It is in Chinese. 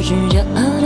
是着爱。